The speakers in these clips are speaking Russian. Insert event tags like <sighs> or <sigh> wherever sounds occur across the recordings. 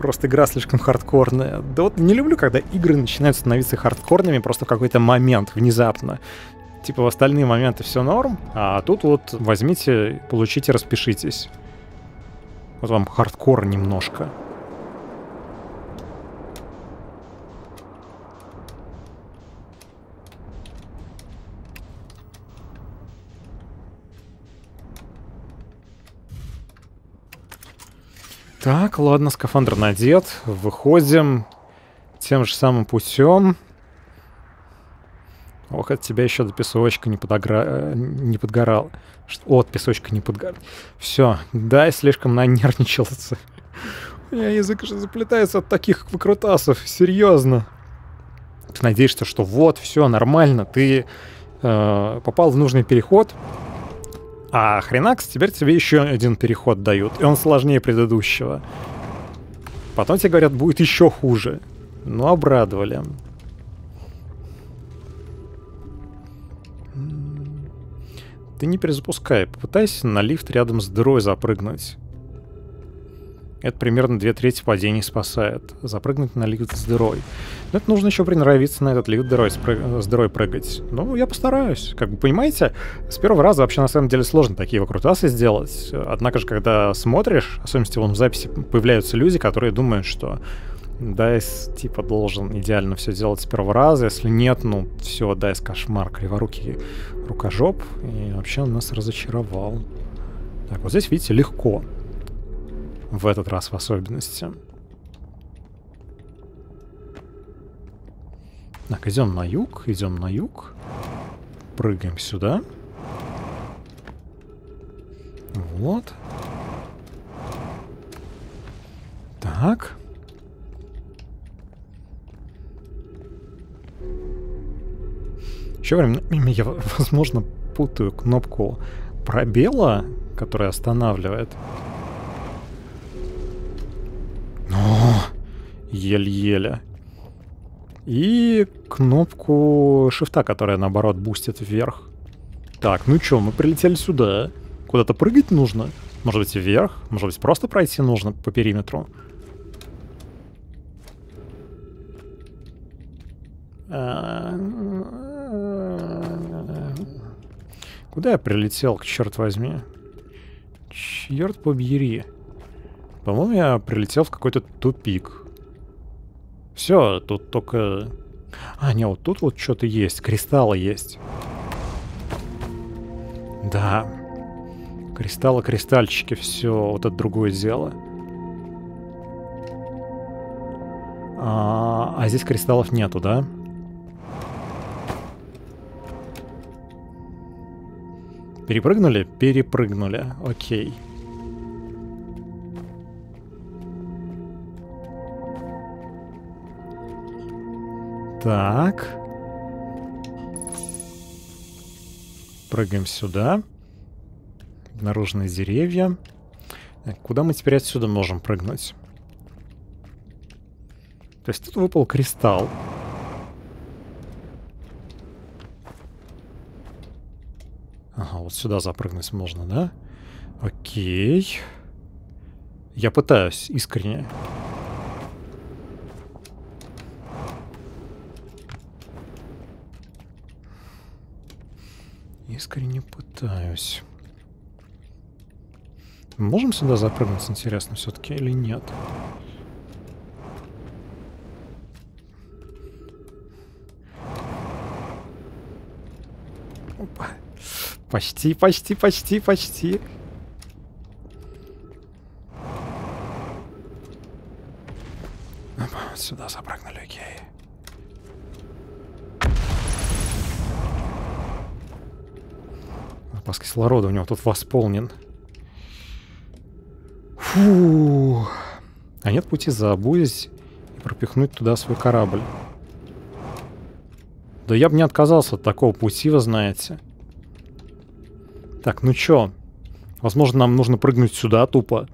просто игра слишком хардкорная. Да вот не люблю, когда игры начинают становиться хардкорными просто в какой-то момент, внезапно. Типа в остальные моменты все норм, а тут вот возьмите, получите, распишитесь. Вот вам хардкор немножко. Так, ладно, скафандр надет. Выходим тем же самым путем. Ох, от тебя еще до песочка не, подогра... Э, не подгорал. От песочка не подгорал. Все, да, слишком нанервничался. У меня язык же заплетается от таких выкрутасов, серьезно. Ты надеешься, что вот, все нормально, ты э, попал в нужный переход, а хренакс теперь тебе еще один переход дают, и он сложнее предыдущего. Потом тебе говорят, будет еще хуже. Ну, обрадовали. Ты не перезапускай, попытайся на лифт рядом с дырой запрыгнуть. Это примерно две трети падений спасает. Запрыгнуть на лифт с дырой. Но это нужно еще приноровиться на этот лифт дырой, с дырой прыгать. Ну, я постараюсь. Как бы, понимаете, с первого раза вообще на самом деле сложно такие выкрутасы сделать. Однако же, когда смотришь, особенно в записи, появляются люди, которые думают, что Дайс, типа, должен идеально все делать с первого раза. Если нет, ну, все, Дайс кошмар, криворукий рукожоп. И вообще он нас разочаровал. Так, вот здесь, видите, легко. В этот раз в особенности. Так, идем на юг, идем на юг. Прыгаем сюда. Вот. Так. Еще временами я, возможно, путаю кнопку пробела, которая останавливает. О, еле-еле. И кнопку шифта, которая, наоборот, бустит вверх. Так, ну чё, мы прилетели сюда. Куда-то прыгать нужно? Может быть, вверх? Может быть, просто пройти нужно по периметру? Куда я прилетел, черт возьми? Черт побери. По-моему, я прилетел в какой-то тупик. Все, тут только... А, не, вот тут вот что-то есть. Кристаллы есть. Да. Кристаллы, кристальчики, все, вот это другое дело. А, а здесь кристаллов нету, да? Перепрыгнули? Перепрыгнули. Окей. Так. Прыгаем сюда. Наружные деревья. Куда мы теперь отсюда можем прыгнуть? То есть тут выпал кристалл. Ага, вот сюда запрыгнуть можно, да? Окей. Я пытаюсь, искренне. Искренне пытаюсь. Можем сюда запрыгнуть, интересно, все-таки или нет? Опа. Почти, почти, почти, почти. Сюда запрыгнули, окей. Запас кислорода у него тут восполнен. Фу. А нет пути забудить и пропихнуть туда свой корабль. Да я бы не отказался от такого пути, вы знаете. Так, ну чё? Возможно, нам нужно прыгнуть сюда тупо.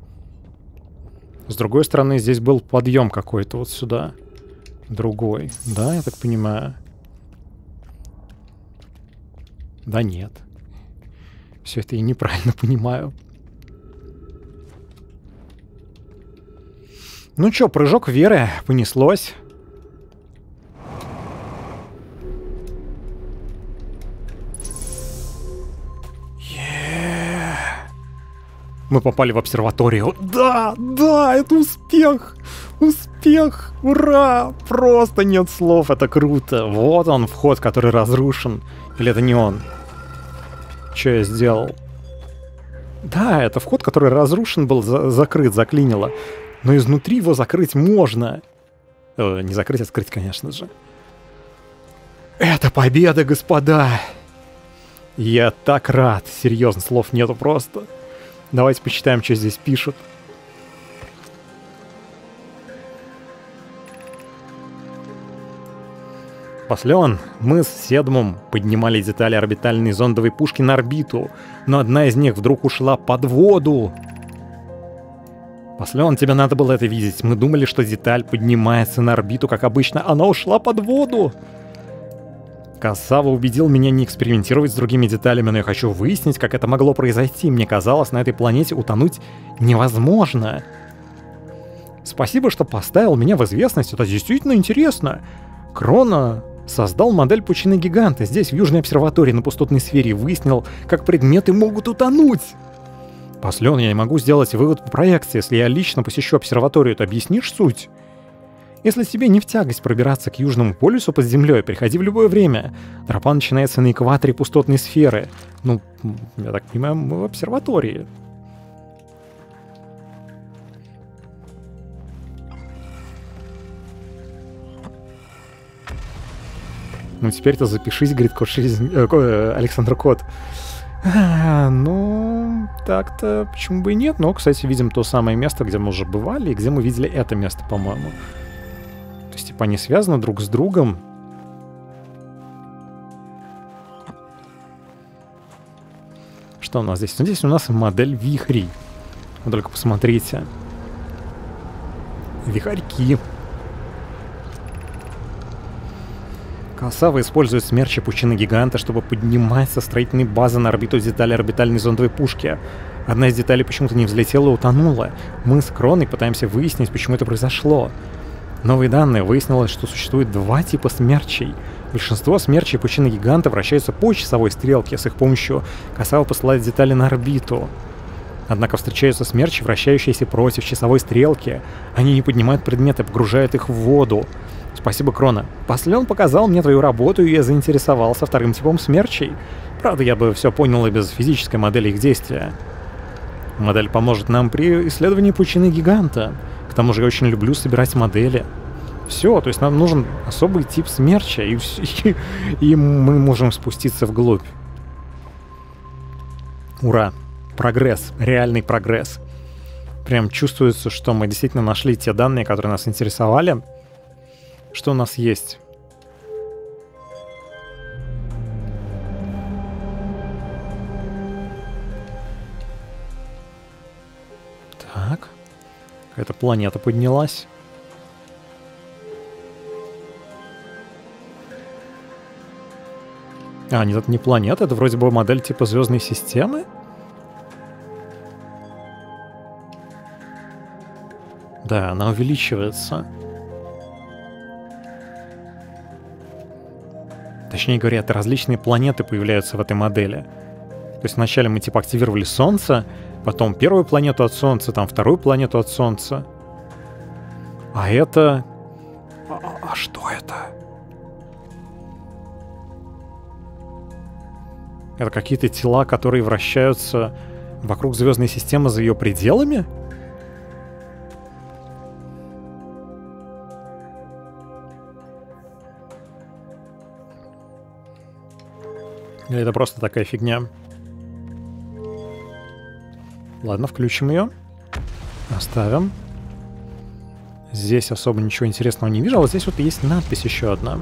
С другой стороны, здесь был подъем какой-то вот сюда. Другой. Да, я так понимаю? Да нет. Все это я неправильно понимаю. Ну чё, прыжок веры, понеслось. Мы попали в обсерваторию. Да, да, это успех! Успех! Ура! Просто нет слов, это круто. Вот он, вход, который разрушен. Или это не он? Что я сделал? Да, это вход, который разрушен был, за закрыт, заклинило. Но изнутри его закрыть можно. Э, не закрыть, а открыть, конечно же. Это победа, господа! Я так рад. Серьезно, слов нету просто. Давайте почитаем, что здесь пишут. После он, мы с Седмом поднимали детали орбитальной зондовой пушки на орбиту, но одна из них вдруг ушла под воду. После он, тебе надо было это видеть. Мы думали, что деталь поднимается на орбиту, как обычно. Она ушла под воду. Касава убедил меня не экспериментировать с другими деталями, но я хочу выяснить, как это могло произойти. Мне казалось, на этой планете утонуть невозможно. Спасибо, что поставил меня в известность, это действительно интересно. Крона создал модель пучины гиганта здесь, в Южной обсерватории на пустотной сфере, и выяснил, как предметы могут утонуть. Послен, я не могу сделать вывод по проекции. Если я лично посещу обсерваторию, то объяснишь суть? Если тебе не в тягость пробираться к Южному полюсу под землей, приходи в любое время. Тропа начинается на экваторе пустотной сферы. Ну, я так понимаю, мы в обсерватории. Ну, теперь-то запишись, говорит кот жизнь... э, э, Александр Кот. А, ну, так-то почему бы и нет. Но, кстати, видим то самое место, где мы уже бывали, и где мы видели это место, по-моему есть, типа, они связаны друг с другом. Что у нас здесь? Ну, здесь у нас модель вихрей. Вы только посмотрите. Вихарьки. Касава использует смерчи пучины гиганта, чтобы поднимать со строительной базы на орбиту детали орбитальной зондовой пушки. Одна из деталей почему-то не взлетела и утонула. Мы с Кроной пытаемся выяснить, почему это произошло. Новые данные выяснилось, что существует два типа смерчей. Большинство смерчей пучины гиганта вращаются по часовой стрелке, с их помощью Касава посылает детали на орбиту. Однако встречаются смерчи, вращающиеся против часовой стрелки. Они не поднимают предметы, погружают их в воду. Спасибо, Крона. После он показал мне твою работу, и я заинтересовался вторым типом смерчей. Правда, я бы все понял и без физической модели их действия. Модель поможет нам при исследовании пучины гиганта. К тому же я очень люблю собирать модели. Все, то есть нам нужен особый тип смерча, и, и, <laughs> и мы можем спуститься вглубь. Ура! Прогресс, реальный прогресс. Прям чувствуется, что мы действительно нашли те данные, которые нас интересовали. Что у нас есть? Так. Какая-то планета поднялась. А, нет, это не планета, это вроде бы модель типа звездной системы. Да, она увеличивается. Точнее говоря, это различные планеты появляются в этой модели. То есть вначале мы типа активировали Солнце, потом первую планету от Солнца, там вторую планету от Солнца. А это... А, а что это? Это какие-то тела, которые вращаются вокруг звездной системы за ее пределами? Или это просто такая фигня? Ладно, включим ее. Оставим. Здесь особо ничего интересного не вижу, а вот здесь вот есть надпись еще одна.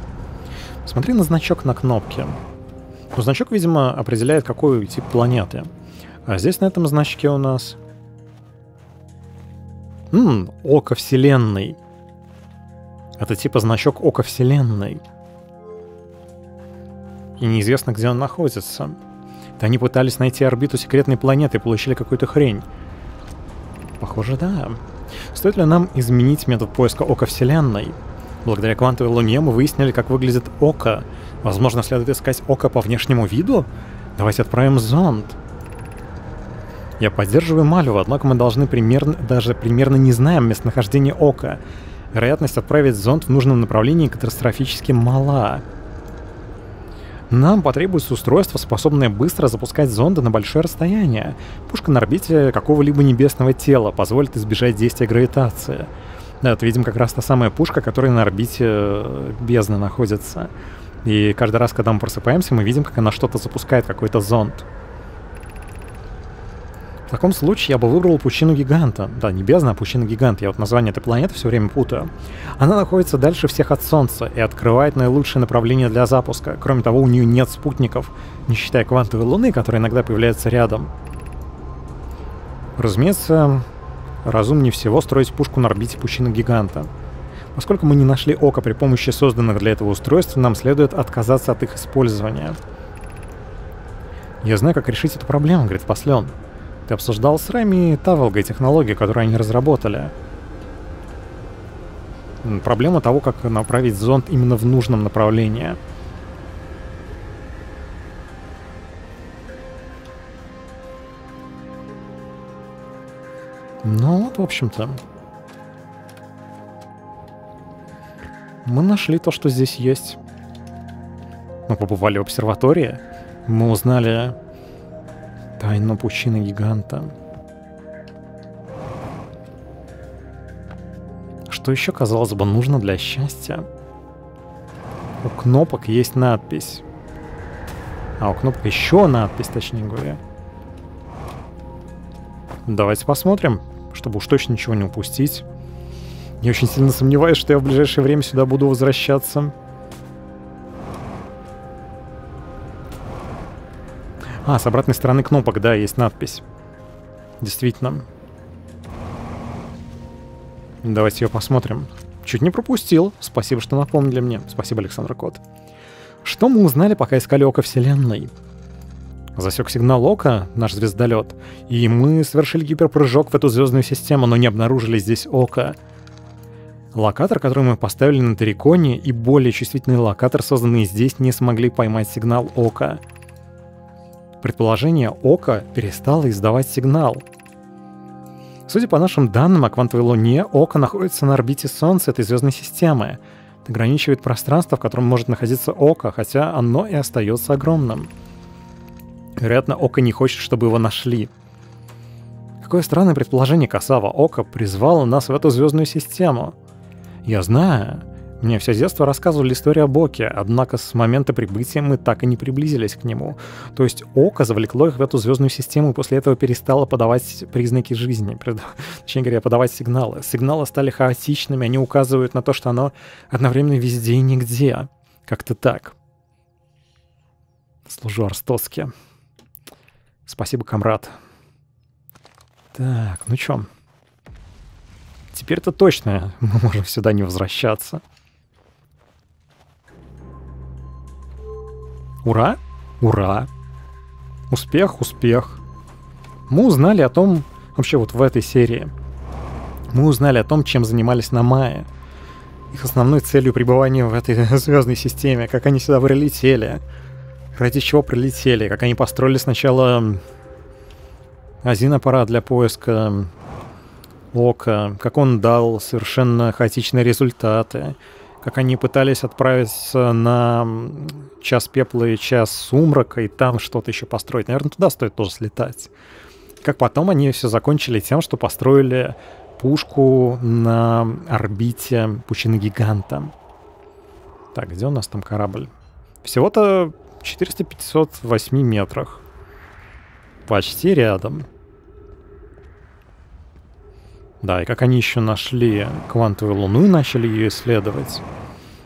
Смотри на значок на кнопке. Ну, значок, видимо, определяет, какой тип планеты. А здесь на этом значке у нас... Ммм, Око Вселенной. Это типа значок Око Вселенной. И неизвестно, где он находится. Да они пытались найти орбиту секретной планеты и получили какую-то хрень. Похоже, да. Стоит ли нам изменить метод поиска ока Вселенной? Благодаря квантовой луне мы выяснили, как выглядит око. Возможно, следует искать око по внешнему виду? Давайте отправим зонд. Я поддерживаю Малю, однако мы должны примерно, даже примерно не знаем местонахождение ока. Вероятность отправить зонд в нужном направлении катастрофически мала. Нам потребуется устройство, способное быстро запускать зонды на большое расстояние. Пушка на орбите какого-либо небесного тела позволит избежать действия гравитации. Да, это, видим, как раз та самая пушка, которая на орбите э, бездны находится. И каждый раз, когда мы просыпаемся, мы видим, как она что-то запускает, какой-то зонд. В таком случае я бы выбрал пучину гиганта. Да, не бездна, а пучина гигант. Я вот название этой планеты все время путаю. Она находится дальше всех от Солнца и открывает наилучшее направление для запуска. Кроме того, у нее нет спутников, не считая квантовой Луны, которая иногда появляется рядом. Разумеется, разумнее всего строить пушку на орбите пучины гиганта. Поскольку мы не нашли око при помощи созданных для этого устройств, нам следует отказаться от их использования. «Я знаю, как решить эту проблему», — говорит Послен. Ты обсуждал с Рэми Таволгой технологию, которую они разработали. Проблема того, как направить зонд именно в нужном направлении. Ну вот, в общем-то. Мы нашли то, что здесь есть. Мы побывали в обсерватории. Мы узнали Тайна пучины гиганта. Что еще, казалось бы, нужно для счастья? У кнопок есть надпись. А у кнопок еще надпись, точнее говоря. Давайте посмотрим, чтобы уж точно ничего не упустить. Я очень сильно сомневаюсь, что я в ближайшее время сюда буду возвращаться. А, с обратной стороны кнопок, да, есть надпись. Действительно. Давайте ее посмотрим. Чуть не пропустил. Спасибо, что напомнили мне. Спасибо, Александр Кот. Что мы узнали, пока искали Око Вселенной? Засек сигнал Ока, наш звездолет, и мы совершили гиперпрыжок в эту звездную систему, но не обнаружили здесь Ока. Локатор, который мы поставили на Терриконе, и более чувствительный локатор, созданный здесь, не смогли поймать сигнал Ока предположение Ока перестало издавать сигнал. Судя по нашим данным о квантовой Луне, Ока находится на орбите Солнца этой звездной системы. Это ограничивает пространство, в котором может находиться Ока, хотя оно и остается огромным. Вероятно, Ока не хочет, чтобы его нашли. Какое странное предположение Касава Ока призвало нас в эту звездную систему. Я знаю, мне все детство рассказывали историю о Боке, однако с момента прибытия мы так и не приблизились к нему. То есть Око завлекло их в эту звездную систему и после этого перестало подавать признаки жизни, <laughs> точнее говоря, подавать сигналы. Сигналы стали хаотичными, они указывают на то, что оно одновременно везде и нигде. Как-то так. Служу Арстоцке. Спасибо, комрад. Так, ну чё? Теперь-то точно мы можем сюда не возвращаться. Ура! Ура! Успех, успех. Мы узнали о том, вообще вот в этой серии, мы узнали о том, чем занимались на Мае. Их основной целью пребывания в этой <laughs> звездной системе, как они сюда прилетели, ради чего прилетели, как они построили сначала один аппарат для поиска Ока, как он дал совершенно хаотичные результаты, как они пытались отправиться на час пепла и час сумрака, и там что-то еще построить. Наверное, туда стоит тоже слетать. Как потом они все закончили тем, что построили пушку на орбите пучины гиганта. Так, где у нас там корабль? Всего-то 458 метрах. Почти рядом. Да, и как они еще нашли квантовую луну и начали ее исследовать.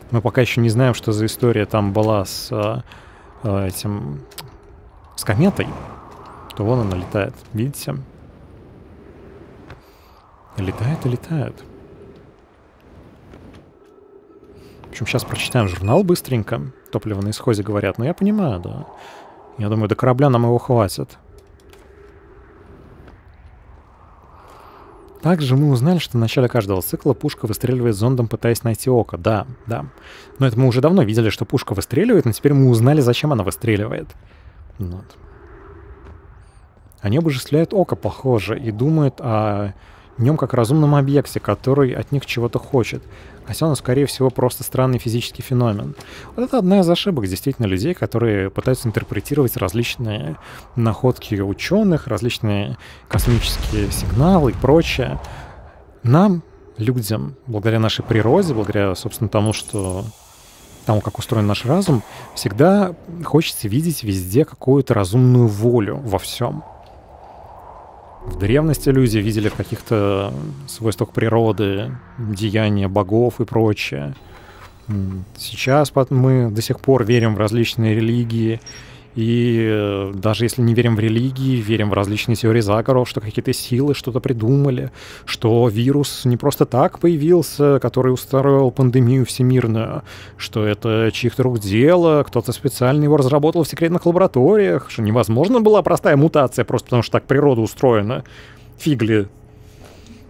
Мы пока еще не знаем, что за история там была с э, э, этим... с кометой. То вон она летает. Видите? Летает и летает. В общем, сейчас прочитаем журнал быстренько. Топливо на исходе говорят. Но я понимаю, да. Я думаю, до корабля нам его хватит. Также мы узнали, что в начале каждого цикла пушка выстреливает зондом, пытаясь найти око. Да, да. Но это мы уже давно видели, что пушка выстреливает, но теперь мы узнали, зачем она выстреливает. Вот. Они обожествляют око, похоже, и думают о нем как разумном объекте, который от них чего-то хочет. Хотя он, скорее всего, просто странный физический феномен. Вот это одна из ошибок действительно людей, которые пытаются интерпретировать различные находки ученых, различные космические сигналы и прочее. Нам, людям, благодаря нашей природе, благодаря, собственно, тому, что тому, как устроен наш разум, всегда хочется видеть везде какую-то разумную волю во всем. В древности люди видели в каких-то свойствах природы, деяния богов и прочее. Сейчас мы до сих пор верим в различные религии, и э, даже если не верим в религии, верим в различные теории заговоров, что какие-то силы что-то придумали, что вирус не просто так появился, который устроил пандемию всемирную, что это чьих-то рук дело, кто-то специально его разработал в секретных лабораториях, что невозможно была простая мутация просто потому, что так природа устроена. Фигли.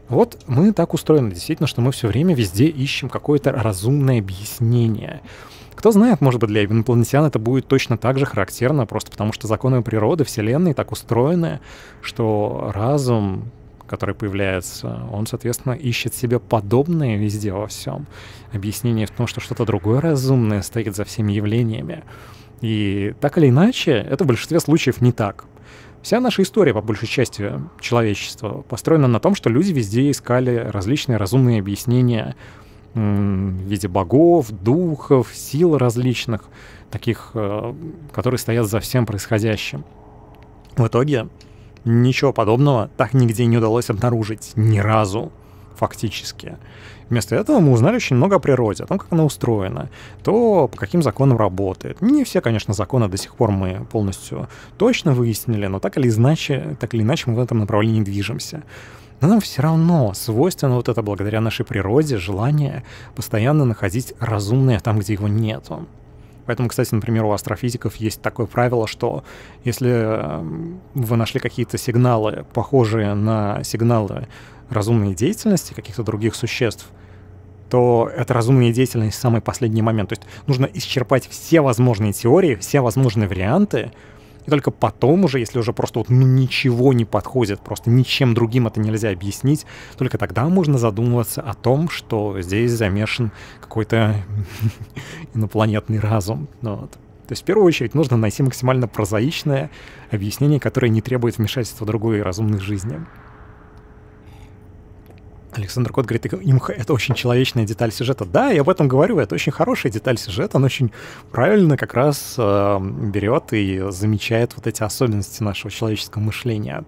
Вот мы так устроены, действительно, что мы все время везде ищем какое-то разумное объяснение. Кто знает, может быть, для инопланетян это будет точно так же характерно, просто потому что законы природы, Вселенной так устроены, что разум, который появляется, он, соответственно, ищет себе подобное везде во всем. Объяснение в том, что что-то другое разумное стоит за всеми явлениями. И так или иначе, это в большинстве случаев не так. Вся наша история, по большей части, человечества, построена на том, что люди везде искали различные разумные объяснения в виде богов, духов, сил различных, таких, э, которые стоят за всем происходящим. В итоге ничего подобного так нигде не удалось обнаружить ни разу, фактически. Вместо этого мы узнали очень много о природе, о том, как она устроена, то, по каким законам работает. Не все, конечно, законы до сих пор мы полностью точно выяснили, но так или иначе, так или иначе мы в этом направлении движемся. Но нам все равно свойственно вот это благодаря нашей природе желание постоянно находить разумное там, где его нету. Поэтому, кстати, например, у астрофизиков есть такое правило, что если эм, вы нашли какие-то сигналы, похожие на сигналы разумной деятельности каких-то других существ, то это разумная деятельность в самый последний момент. То есть нужно исчерпать все возможные теории, все возможные варианты, и только потом уже, если уже просто вот ничего не подходит, просто ничем другим это нельзя объяснить, только тогда можно задумываться о том, что здесь замешан какой-то <laughs> инопланетный разум. Ну вот. То есть в первую очередь нужно найти максимально прозаичное объяснение, которое не требует вмешательства другой разумных жизни. Александр Кот говорит, имха — это очень человечная деталь сюжета. Да, я об этом говорю, это очень хорошая деталь сюжета, он очень правильно как раз э, берет и замечает вот эти особенности нашего человеческого мышления.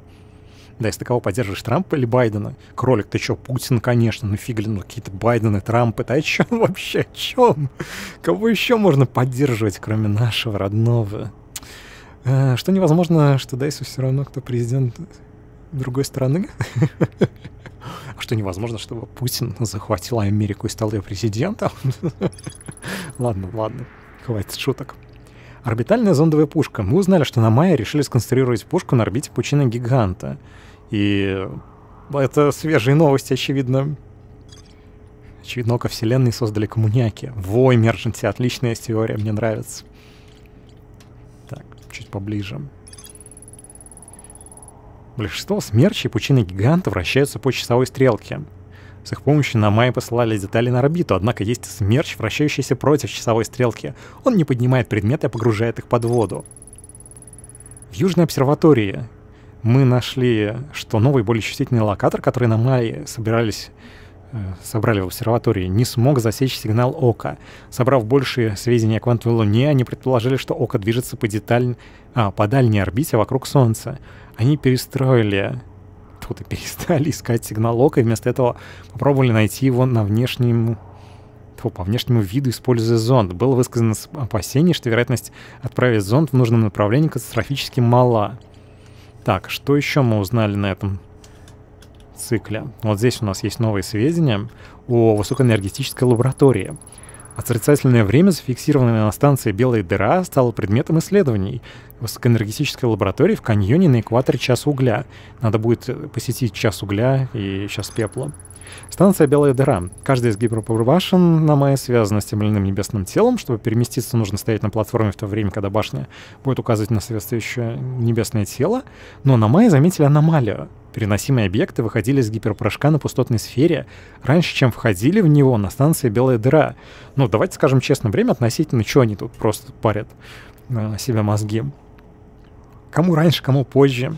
Да, если ты кого поддерживаешь, Трампа или Байдена? Кролик, ты чё, Путин, конечно, ну фиг ли, ну какие-то Байдены, Трампы, да о чем <laughs> вообще, о чем? Кого еще можно поддерживать, кроме нашего родного? Э, что невозможно, что Дайсу все равно, кто президент другой страны? <laughs> <laughs> что невозможно, чтобы Путин захватил Америку и стал ее президентом. <laughs> ладно, ладно, хватит шуток. Орбитальная зондовая пушка. Мы узнали, что на Майе решили сконструировать пушку на орбите пучины гиганта. И это свежие новости, очевидно. Очевидно, око Вселенной создали коммуняки. Во, Emergency, отличная теория, мне нравится. Так, чуть поближе. Большинство смерчей пучины гиганта вращаются по часовой стрелке. С их помощью на Май посылали детали на орбиту, однако есть смерч, вращающийся против часовой стрелки. Он не поднимает предметы, а погружает их под воду. В Южной обсерватории мы нашли, что новый более чувствительный локатор, который на Мае собирались собрали в обсерватории, не смог засечь сигнал ока. Собрав большие сведения о квантовой Луне, они предположили, что око движется по, деталь... а, по дальней орбите вокруг Солнца. Они перестроили тут и <laughs> перестали искать сигнал ока, и вместо этого попробовали найти его на внешнем по внешнему виду, используя зонд. Было высказано опасение, что вероятность отправить зонд в нужном направлении катастрофически мала. Так, что еще мы узнали на этом цикле? Вот здесь у нас есть новые сведения о высокоэнергетической лаборатории. Отрицательное время, зафиксированное на станции «Белая дыра», стало предметом исследований высокоэнергетической лаборатории в каньоне на экваторе «Час угля». Надо будет посетить «Час угля» и «Час пепла». Станция «Белая дыра». Каждая из гипербашен на Майе связана с тем или иным небесным телом. Чтобы переместиться, нужно стоять на платформе в то время, когда башня будет указывать на соответствующее небесное тело. Но на Майе заметили аномалию. Переносимые объекты выходили из гиперпрыжка на пустотной сфере раньше, чем входили в него на станции «Белая дыра». Ну, давайте скажем честно, время относительно, что они тут просто парят на себя мозги. Кому раньше, кому позже.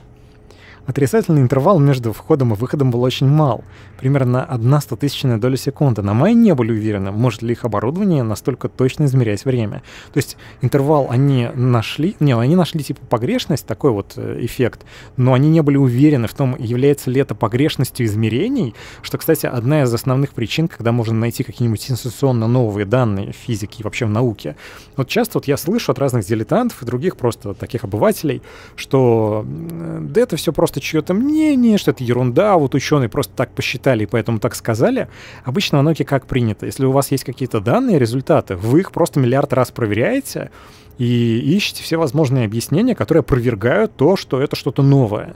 Отрицательный интервал между входом и выходом был очень мал, примерно 1 стотысячная доля секунды. На Май не были уверены, может ли их оборудование настолько точно измерять время. То есть интервал они нашли, не, они нашли типа погрешность, такой вот э, эффект, но они не были уверены в том, является ли это погрешностью измерений, что, кстати, одна из основных причин, когда можно найти какие-нибудь сенсационно новые данные в физике и вообще в науке. Вот часто вот я слышу от разных дилетантов и других просто таких обывателей, что да это все просто чье-то мнение, что это ерунда, вот ученые просто так посчитали и поэтому так сказали. Обычно в науке как принято. Если у вас есть какие-то данные, результаты, вы их просто миллиард раз проверяете и ищете все возможные объяснения, которые опровергают то, что это что-то новое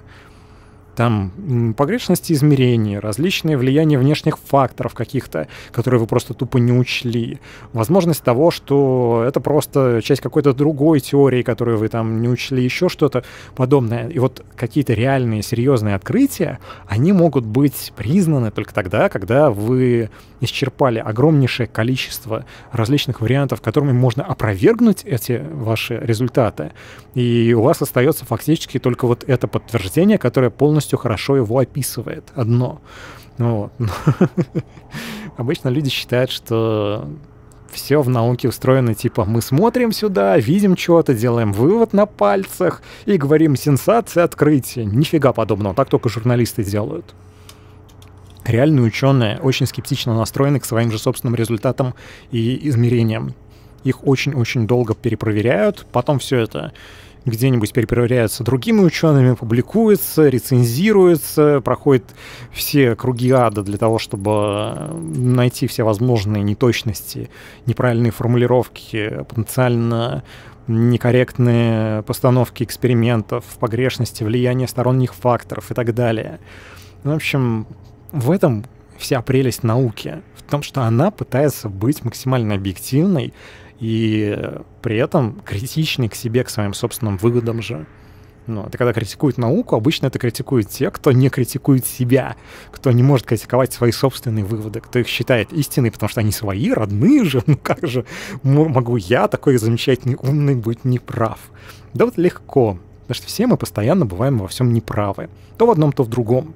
там погрешности измерений, различные влияния внешних факторов каких-то, которые вы просто тупо не учли, возможность того, что это просто часть какой-то другой теории, которую вы там не учли, еще что-то подобное. И вот какие-то реальные, серьезные открытия, они могут быть признаны только тогда, когда вы исчерпали огромнейшее количество различных вариантов, которыми можно опровергнуть эти ваши результаты. И у вас остается фактически только вот это подтверждение, которое полностью хорошо его описывает. Одно. Вот. <laughs> Обычно люди считают, что все в науке устроено типа мы смотрим сюда, видим что-то, делаем вывод на пальцах и говорим сенсация, открытие. Нифига подобного, так только журналисты делают реальные ученые очень скептично настроены к своим же собственным результатам и измерениям. Их очень-очень долго перепроверяют, потом все это где-нибудь перепроверяется другими учеными, публикуется, рецензируется, проходит все круги ада для того, чтобы найти все возможные неточности, неправильные формулировки, потенциально некорректные постановки экспериментов, погрешности, влияние сторонних факторов и так далее. В общем, в этом вся прелесть науки, в том, что она пытается быть максимально объективной и при этом критичной к себе, к своим собственным выводам же. Ну, это когда критикуют науку, обычно это критикуют те, кто не критикует себя, кто не может критиковать свои собственные выводы, кто их считает истинной, потому что они свои, родные же. <laughs> Ну как же могу я, такой замечательный, умный, быть неправ? Да вот легко. Потому что все мы постоянно бываем во всем неправы. То в одном, то в другом.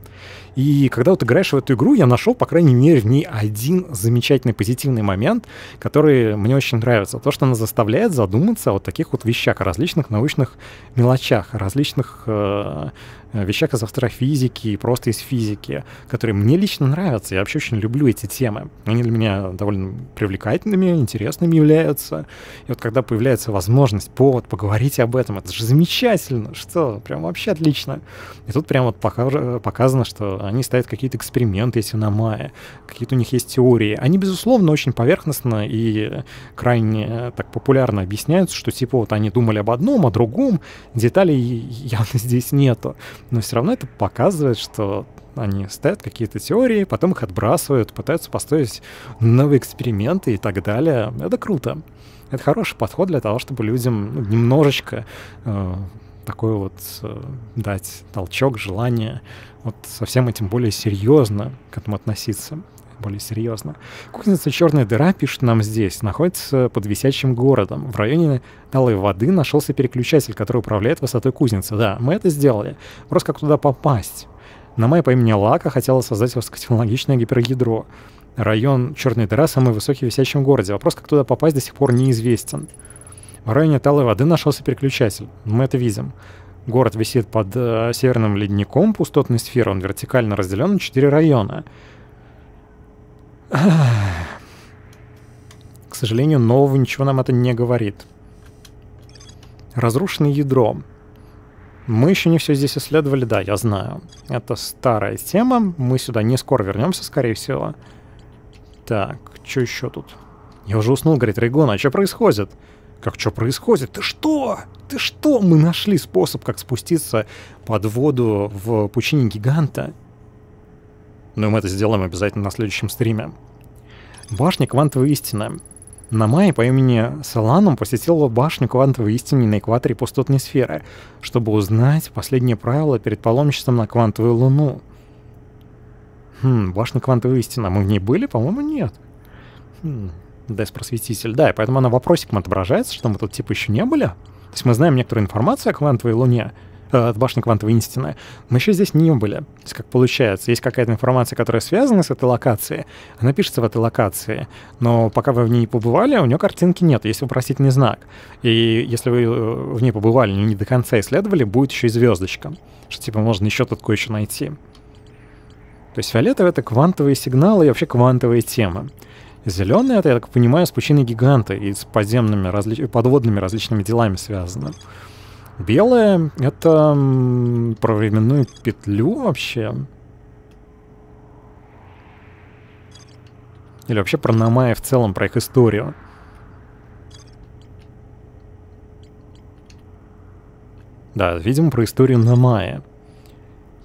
И когда вот играешь в эту игру, я нашел, по крайней мере, в ней один замечательный позитивный момент, который мне очень нравится. То, что она заставляет задуматься о таких вот вещах, о различных научных мелочах, о различных э, Э, вещах из астрофизики и просто из физики, которые мне лично нравятся. Я вообще очень люблю эти темы. Они для меня довольно привлекательными, интересными являются. И вот когда появляется возможность, повод поговорить об этом, это же замечательно, что прям вообще отлично. И тут прям вот показано, что они ставят какие-то эксперименты, если на мае, какие-то у них есть теории. Они, безусловно, очень поверхностно и крайне э, так популярно объясняются, что типа вот они думали об одном, о другом, деталей явно <laughs> здесь нету но все равно это показывает, что они ставят какие-то теории, потом их отбрасывают, пытаются построить новые эксперименты и так далее. Это круто. Это хороший подход для того, чтобы людям ну, немножечко э, такой вот э, дать толчок, желание вот со всем этим более серьезно к этому относиться более серьезно. Кузница «Черная дыра», пишет нам здесь, находится под висячим городом. В районе талой воды нашелся переключатель, который управляет высотой кузницы. Да, мы это сделали. Просто как туда попасть? На май по имени Лака хотела создать высокотехнологичное гиперядро. Район Черной дыра самый высокий в висячем городе. Вопрос, как туда попасть, до сих пор неизвестен. В районе талой воды нашелся переключатель. Мы это видим. Город висит под э, северным ледником пустотной сферы. Он вертикально разделен на четыре района. <sighs> К сожалению, нового ничего нам это не говорит. Разрушенное ядро. Мы еще не все здесь исследовали, да, я знаю. Это старая тема, мы сюда не скоро вернемся, скорее всего. Так, что еще тут? Я уже уснул, говорит Рейгон, а что происходит? Как что происходит? Ты что? Ты что? Мы нашли способ, как спуститься под воду в пучине гиганта. И мы это сделаем обязательно на следующем стриме. Башня квантовой истины. На мае по имени Соланум посетил башню квантовой истины на экваторе пустотной сферы, чтобы узнать последние правила перед паломничеством на квантовую луну. Хм, башня квантовой истины. Мы в ней были? По-моему, нет. Хм, Дес-просветитель. Да, и поэтому она вопросиком отображается, что мы тут типа еще не были. То есть мы знаем некоторую информацию о квантовой луне, э, от башни квантовой истины. Мы еще здесь не были. То есть как получается, есть какая-то информация, которая связана с этой локацией, она пишется в этой локации, но пока вы в ней не побывали, у нее картинки нет, есть вопросительный знак. И если вы э, в ней побывали, не до конца исследовали, будет еще и звездочка, что типа можно еще тут кое-что найти. То есть фиолетовый — это квантовые сигналы и вообще квантовые темы. Зеленый это, я так понимаю, с пучиной гиганта и с подземными, разли... подводными различными делами связано. Белое — это про временную петлю вообще. Или вообще про Намая в целом, про их историю. Да, видимо, про историю Намая.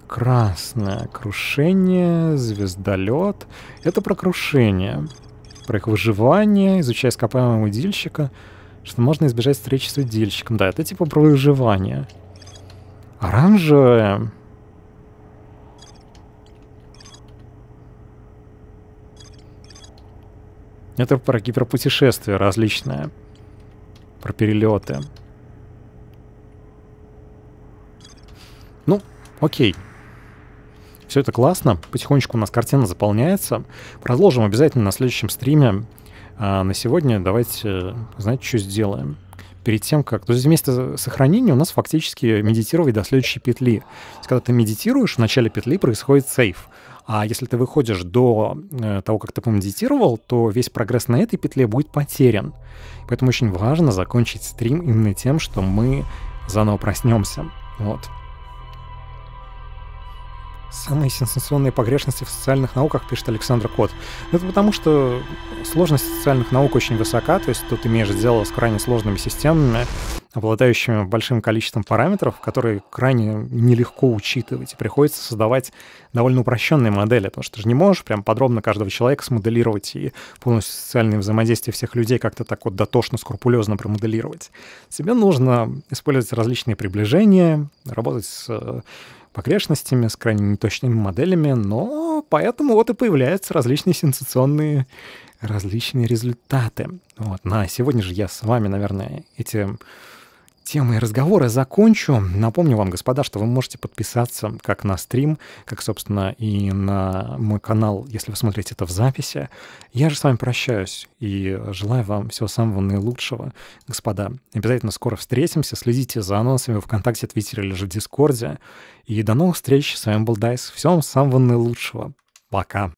Красное. Крушение, звездолет. Это про крушение про их выживание, изучая ископаемого удильщика, что можно избежать встречи с удильщиком. Да, это типа про выживание. Оранжевое... Это про гиперпутешествия различные. Про перелеты. Ну, окей. Все это классно, потихонечку у нас картина заполняется. Продолжим обязательно на следующем стриме. А на сегодня давайте, знаете, что сделаем? Перед тем, как... То есть вместо сохранения у нас фактически медитировать до следующей петли. То есть, когда ты медитируешь, в начале петли происходит сейф. А если ты выходишь до э, того, как ты помедитировал, то весь прогресс на этой петле будет потерян. Поэтому очень важно закончить стрим именно тем, что мы заново проснемся. Вот. Самые сенсационные погрешности в социальных науках, пишет Александр Кот. Это потому, что сложность социальных наук очень высока, то есть тут имеешь дело с крайне сложными системами, обладающими большим количеством параметров, которые крайне нелегко учитывать, и приходится создавать довольно упрощенные модели, потому что ты же не можешь прям подробно каждого человека смоделировать и полностью социальные взаимодействия всех людей как-то так вот дотошно, скрупулезно промоделировать. Тебе нужно использовать различные приближения, работать с погрешностями, с крайне неточными моделями, но поэтому вот и появляются различные сенсационные различные результаты. Вот. На сегодня же я с вами, наверное, эти темы и разговоры закончу. Напомню вам, господа, что вы можете подписаться как на стрим, как, собственно, и на мой канал, если вы смотрите это в записи. Я же с вами прощаюсь и желаю вам всего самого наилучшего, господа. Обязательно скоро встретимся, следите за анонсами в ВКонтакте, Твиттере или же в Дискорде. И до новых встреч. С вами был Дайс. Всего самого наилучшего. Пока.